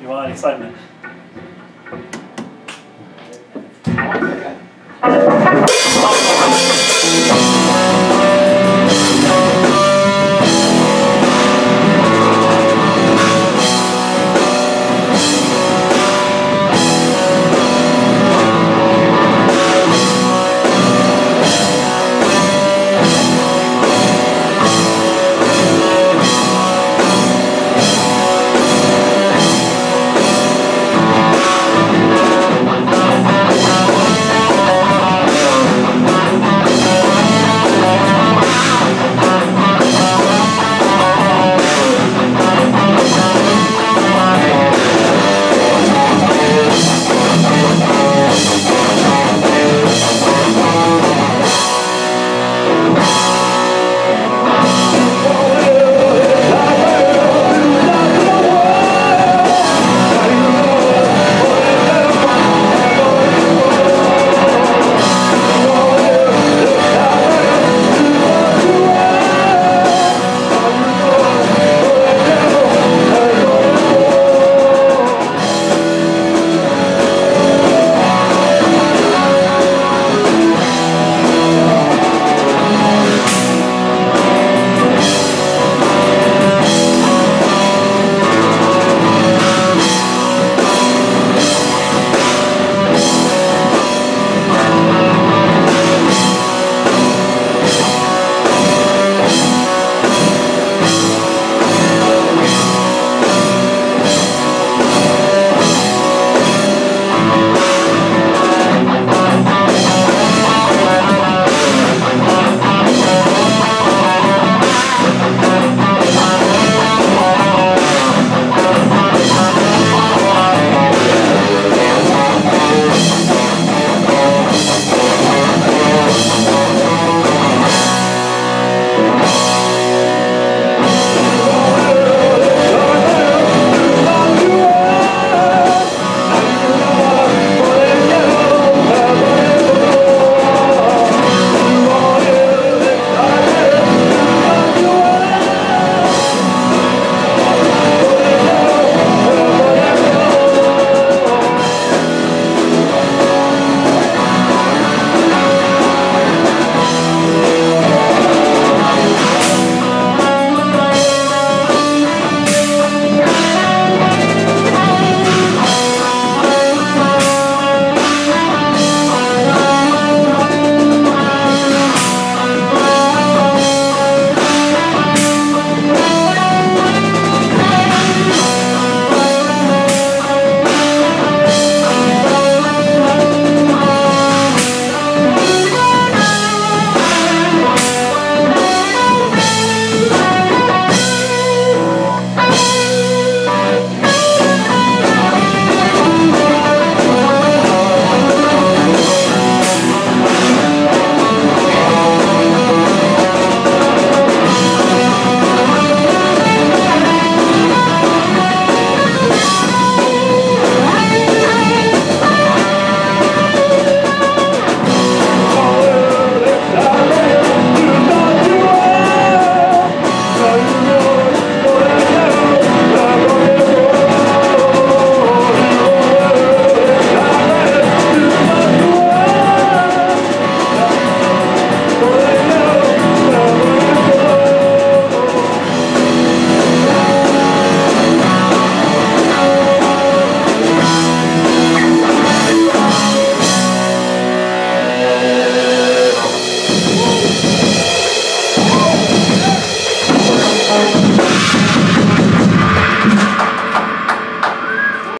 You want excitement? One second.